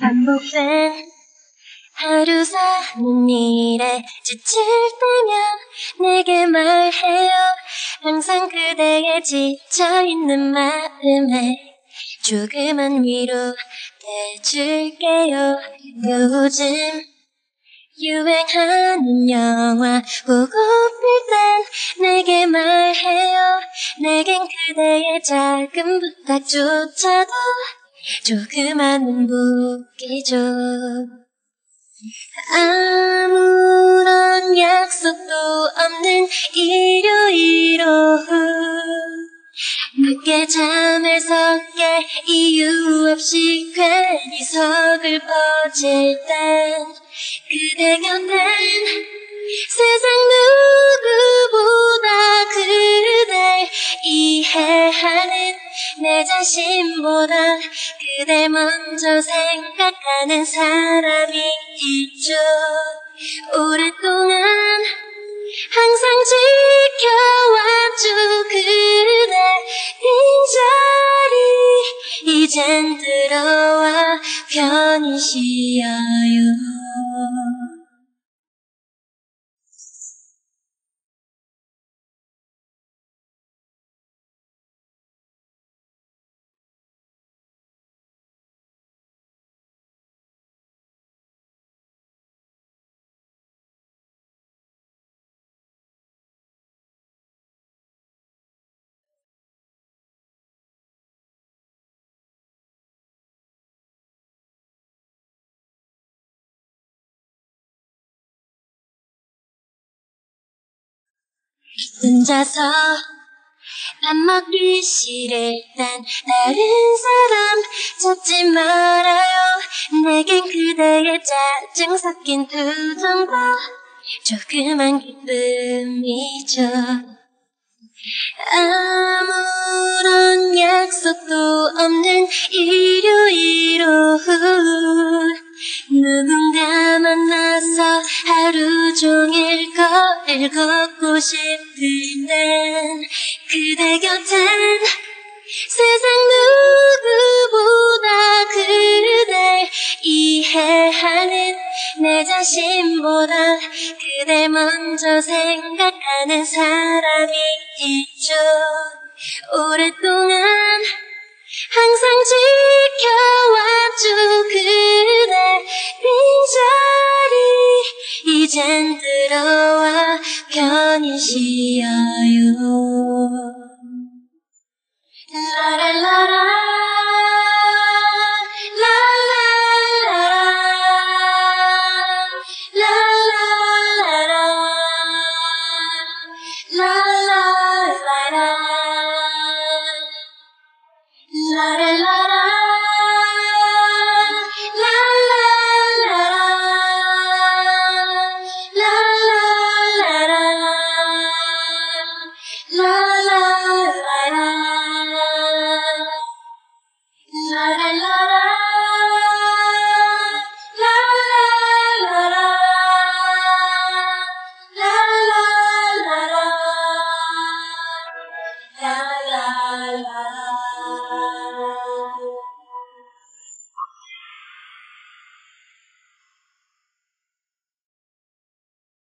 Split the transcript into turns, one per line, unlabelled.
반복된 하루 사는 일에 지칠 때면 내게 말해요. 항상 그대의 지쳐있는 마음에 조그만 위로 해줄게요. 요즘 유행하는 영화 보고플 땐 내게 말해요. 내겐 그대의 작은 부탁조차도 조그마한 복이죠. 아무런 약속도 없는 일요일 오후 늦게 잠을 섞게 이유 없이 괜히 서글퍼질 땐 그대 곁엔 세상 누구보다 그댈 이해하는 내 자신보다 그댈 먼저 생각하는 사람이 있죠. 오랫동안 항상 지켜왔죠. 그대 빈자리 이젠 혼자서 밥 먹기 싫을 땐 다른 사람 찾지 말아요. 내겐 그대의 짜증 섞인 표정과 조그만 기쁨이죠. 아무런 약속도 없는 일요일 오후 누군가 만나서 종일 거리를 걷고 땐 그대 곁엔 세상 누구보다 그댈 이해하는 내 자신보다 그댈 먼저 생각하는 사람이 있죠. 오랫동안 항상 지켜 心。I love you.